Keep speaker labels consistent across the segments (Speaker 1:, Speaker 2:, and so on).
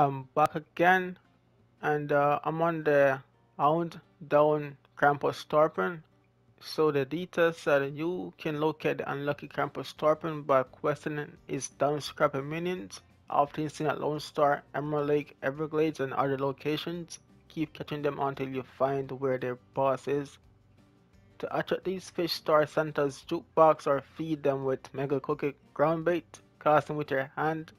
Speaker 1: I'm back again and uh, I'm on the Hound down Krampus Tarpon. So the details said you can locate the unlucky Krampus Tarpon by questioning its dunce crappie minions, often seen at Lone Star, Emerald Lake, Everglades and other locations. Keep catching them until you find where their boss is. To attract these fish star Santa's jukebox or feed them with mega cookie ground bait, cast them with your hand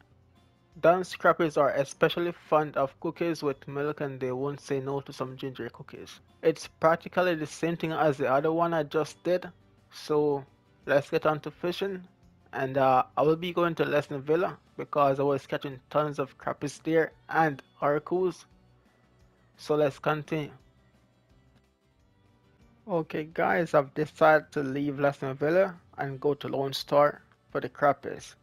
Speaker 1: Dunce crappies are especially fond of cookies with milk and they won't say no to some ginger cookies. It's practically the same thing as the other one I just did. So let's get on to fishing. And uh, I will be going to Lesni Vila because I was catching tons of crappies there and oracles. So let's continue. Okay guys, I've decided to leave Lesni Vila and go to Lone Star for the crappies.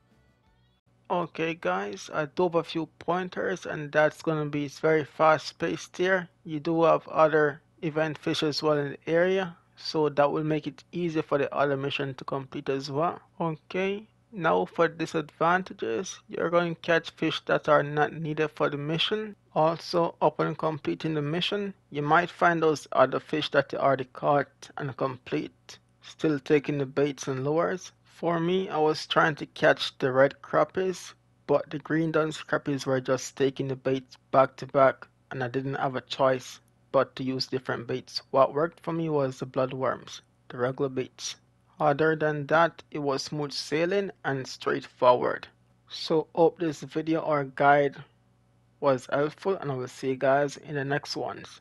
Speaker 1: Okay guys, I do have a few pointers and that's gonna be very fast paced here. You do have other event fish as well in the area, so that will make it easier for the other mission to complete as well. Okay, now for disadvantages, you're going to catch fish that are not needed for the mission. Also, upon completing the mission, you might find those other fish that you already caught and complete, still taking the baits and lures. For me, I was trying to catch the red crappies, but the green dunce crappies were just taking the baits back to back, and I didn't have a choice but to use different baits. What worked for me was the bloodworms, the regular baits. Other than that, it was smooth sailing and straightforward. So hope this video or guide was helpful and I will see you guys in the next ones.